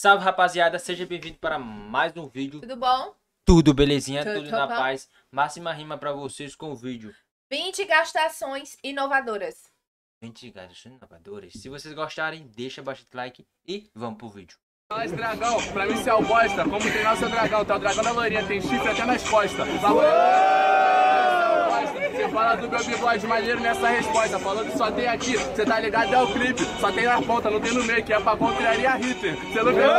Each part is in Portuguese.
Salve rapaziada, seja bem-vindo para mais um vídeo. Tudo bom? Tudo belezinha, Tudo tudo na bom. paz. Máxima rima pra vocês com o vídeo. 20 gastações inovadoras. 20 gatos inovadores. Se vocês gostarem, deixa bastante like e vamos pro vídeo. Nós, dragão, pra mim você é o bosta. Como treinar o seu dragão? Tá o dragão da loirinha, tem chifre até nas costas. Você fala do meu bigode maneiro nessa resposta. Falando que só tem aqui, você tá ligado? É o clipe. Só tem na ponta, não tem no meio, que é pra contraria Hitler. Você não viu?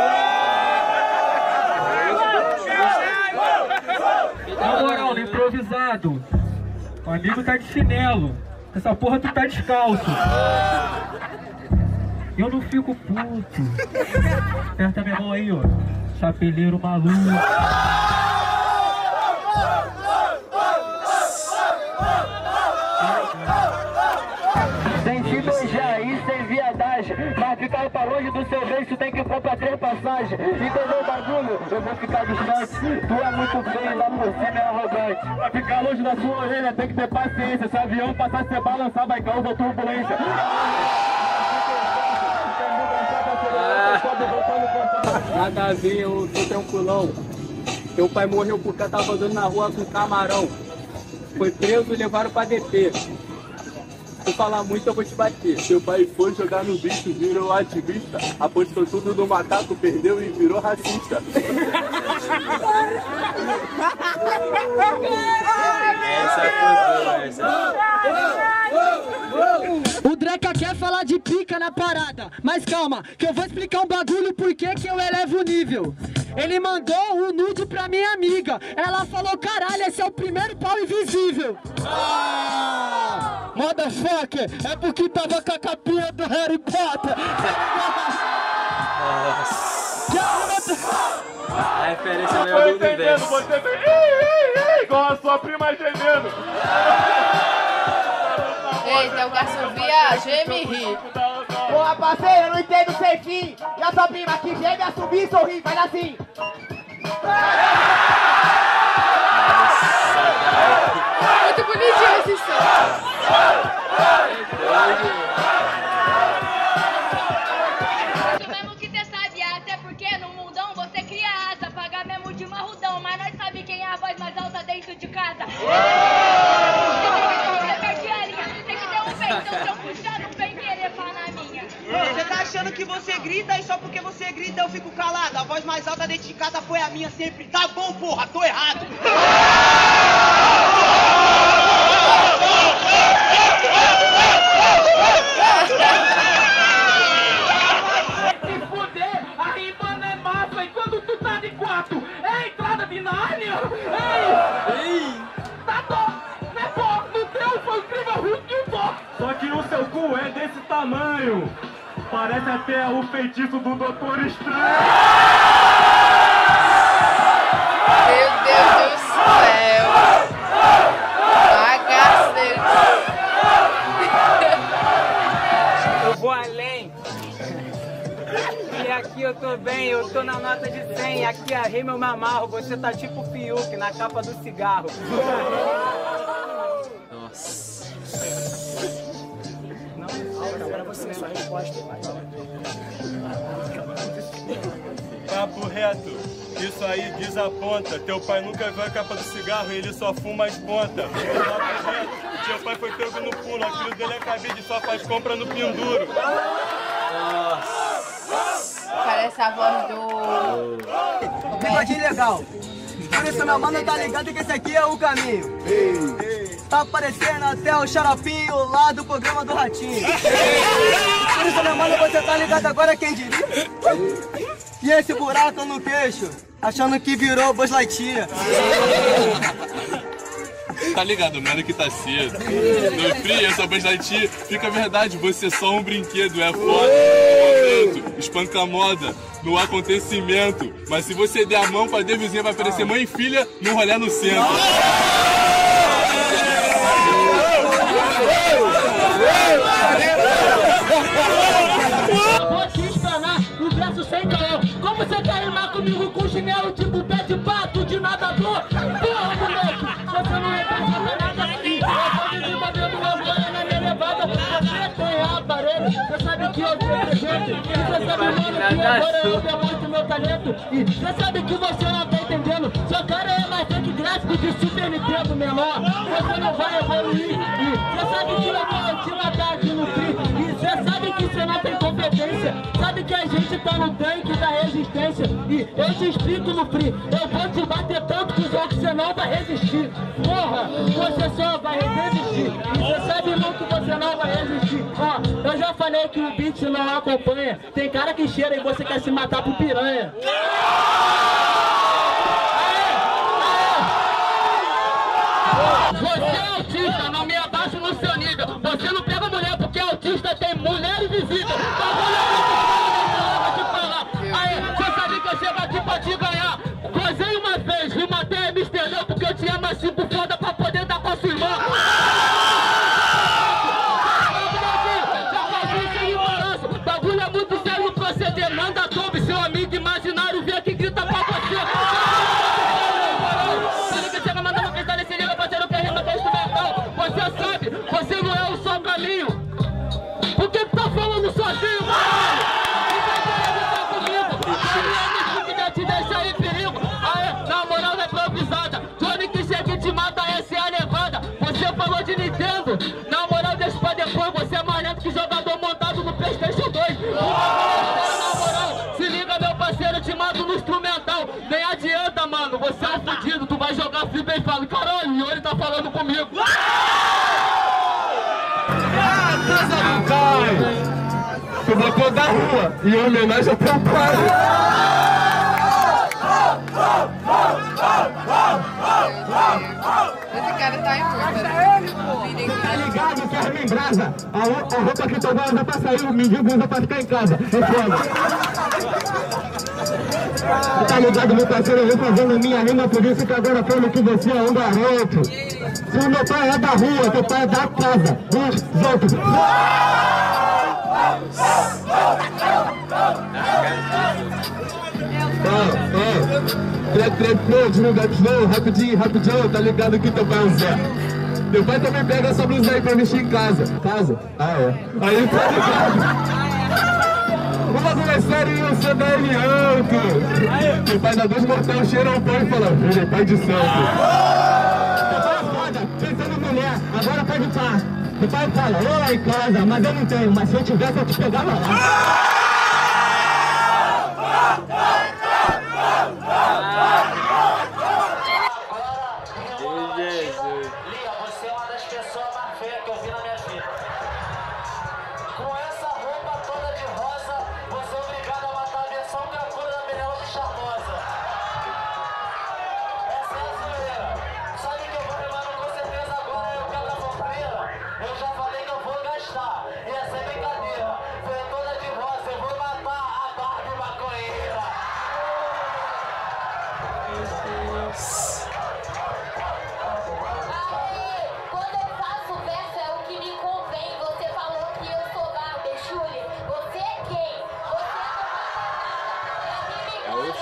Na moral, no improvisado. O amigo tá de chinelo. Essa porra tu tá descalço. Eu não fico puto. Aperta minha mão aí, ó. Chapeleiro maluco. Três passagens Entendeu o bagulho? Eu vou ficar distante. Tu é muito feio, lá por cima é arrogante. Pra ficar longe da sua orelha tem que ter paciência. Se avião passar, você balançar, vai causar turbulência. Nada a ver, eu tô tranquilão Teu pai morreu porque tava andando na rua com camarão. Foi preso e levaram pra DP se falar muito, eu vou te bater. Seu pai foi jogar no bicho, virou ativista. Apostou tudo no macaco, perdeu e virou racista. Essa foi boa, essa. O Dreca quer falar de pica na parada, mas calma, que eu vou explicar um bagulho por que que eu elevo o nível. Ele mandou um nude pra minha amiga. Ela falou, caralho, esse é o primeiro pau invisível. Ah, motherfucker, é porque tava com a capinha do Harry Potter. A referência melhor do universo. você fez ih, ih, ih, igual a sua prima gemendo. Eita, o garçom viaja, me ri. Porra, parceiro, eu não entendo sem fim. E a sua prima que geme, assumir e sorrir, faz assim. Muito bonitinho esse som. Que você grita e só porque você grita eu fico calado. A voz mais alta dentro de casa foi a minha sempre. Tá bom, porra, tô errado. Se fuder, a rima é massa. E quando tu tá de quatro, é entrada de Nárnia. Ei! Tá bom, né, pô? No teu foi incrível Hulk e o pó. Só que o seu cu é desse tamanho. Parece até o feitiço do Doutor Estranho. Meu Deus do céu. Bagaceiro. Eu vou além. E aqui eu tô bem, eu tô na nota de 100. Aqui a rima eu me amarro, você tá tipo Fiuk na capa do cigarro. Papo reto, isso aí desaponta. Teu pai nunca viu a capa do cigarro e ele só fuma as pontas. Papo reto, teu pai foi pego no pulo, aquilo dele é cabide, só faz compra no penduro. Parece a voz do. Bigode legal. Por isso, meu mano, tá ligado que esse aqui é o caminho. Tá aparecendo até o xaropinho lá do programa do Ratinho. Por isso, meu mano, você tá ligado agora quem diria? E esse buraco no queixo, achando que virou Buzz Lightyear. Tá ligado, mano, que tá cedo. No frio, essa Buzz fica a verdade, você é só um brinquedo, é foda, momento, espanca a moda, no acontecimento. Mas se você der a mão pra Deus vizinha, vai aparecer mãe e filha no rolê no centro. Pé de nadador? Porra, moleque, você não representa nada aqui. Eu vou de rima dentro uma banha na minha levada. Você tem aparelho, você sabe que eu te represento. E você sabe, mano, que agora eu demonstro meu talento. E você sabe que você não tá entendendo. Seu cara é mais que gráfico de Super Nintendo menor. Você não vai evoluir. E Sabe que a gente tá no tanque da resistência. E eu te explico no free. Eu vou te bater tanto que que você não vai resistir. Porra, você só vai resistir. Você sabe não que você não vai resistir. Ó, eu já falei que o beat não acompanha. Tem cara que cheira e você quer se matar pro piranha. Você é um fudido. Tu vai jogar FIBA e fala, caralho, o Yuri tá falando comigo. Tu botou da rua em homenagem ao teu pai. Esse cara tá em. Tá ligado em brasa. A, a roupa que tu vai usar pra sair, o mendigo usa pra ficar em casa. É foda. Tá ligado, meu parceiro? Eu vou fazendo minha rima, por isso que agora falo que você é um garoto. Se meu pai é da rua, teu pai é da casa. Os outros. Flow, desliga flow, rapidinho, rapidinho, tá ligado que teu pai é um Zé. Teu pai também pega essa blusa aí pra vestir em casa. Casa? Ah, é. Aí tá ligado. O bagulho é sério e dá ele alto. Teu pai dá dois mortal, cheira o pão e fala, é pai de santo. É foda, pensando mulher, agora pode pá. Teu pai fala, em casa, mas eu não tenho, mas se eu tivesse eu te pegava lá.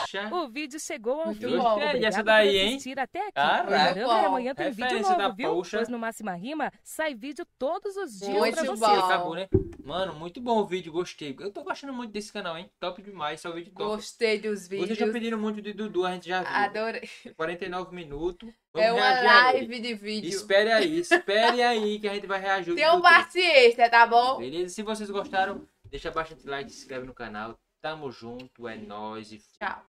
Você não manda nada. É a mim Oxa. O vídeo chegou ao fim. bom. Gostei Obrigado dessa daí, hein? assistir até aqui. Caraca. Lembrando que amanhã tem vídeo Referência novo, viu? Poxa. Pois no Máxima Rima sai vídeo todos os dias Muito pra bom. você. Acabou, né? Mano, muito bom o vídeo, gostei. Eu tô gostando muito desse canal, hein? Top demais, só vídeo top. Gostei dos Vocês estão vídeos. pedindo muito de Dudu, a gente já viu. Adorei. 49 minutos. É Vamos uma reagir a ele. live de vídeo. Espere aí, espere aí que a gente vai reagir. Tem um extra, tá bom? Beleza? Se vocês gostaram, deixa bastante like, se inscreve no canal. Tamo junto, é nóis e Tchau.